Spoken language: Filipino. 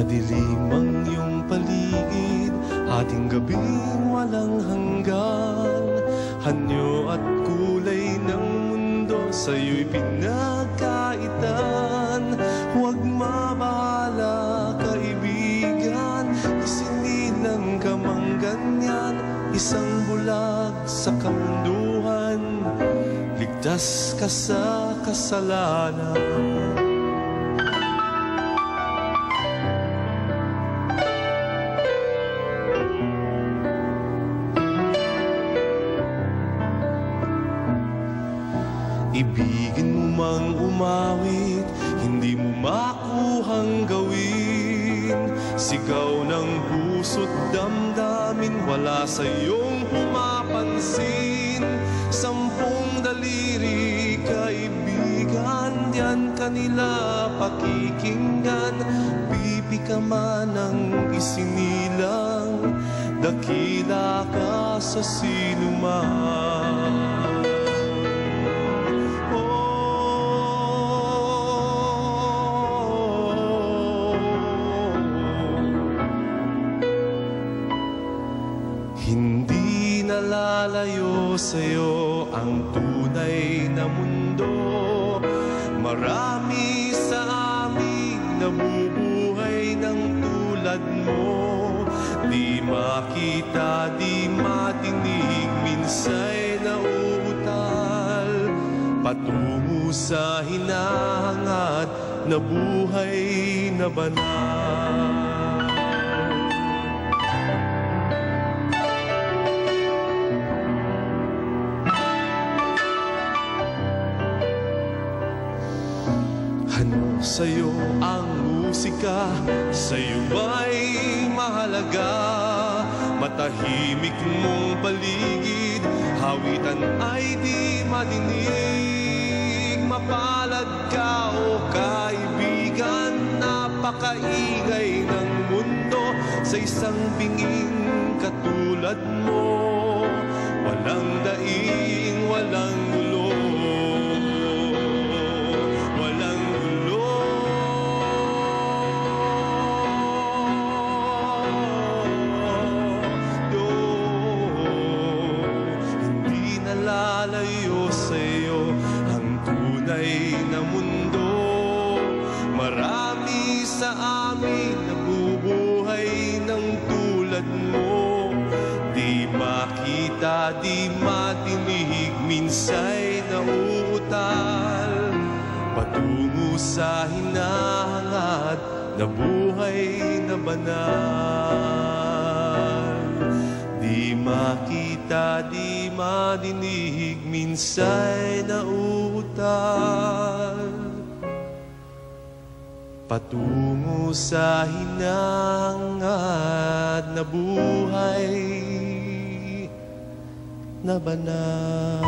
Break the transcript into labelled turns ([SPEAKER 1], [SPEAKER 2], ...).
[SPEAKER 1] Madilim ang iyong paligid Ating gabing walang hanggan. Hanyo at kulay ng mundo Sa'yo'y pinagkaitan. Huwag mabahala kaibigan Isinilang ka mang ganyan Isang bulag sa kamunduhan Ligtas ka sa kasalanan Ibigin mo mang umawit, hindi mo makuhang gawin. Sigaw ng puso't damdamin, wala sa iyong pumapansin Sampung daliri, kaibigan, diyan kanila pakikinggan. Pipi ka man ang isinilang, dakila ka sa sinuman nalalayo sa'yo ang tunay na mundo. Marami sa amin nabubuhay ng tulad mo. Di makita, di matinig, minsa'y nauutal. Patungo sa hinahangad na buhay na banal sa'yo ang musika? Sa'yo ba'y mahalaga? Matahimik mong paligid Hawitan ay di madinig Mapalad ka o kaibigan Napakaingay ng mundo Sa isang binging katulad mo nalalayo sa'yo Ang tunay na mundo. Marami sa amin Nabubuhay ng tulad mo. Di makita, di matinig Minsa'y nauutal. Patungo sa hinahangad Na buhay na banal makita di madinig minsay nauutal patungo sa hinangad na buhay na banal.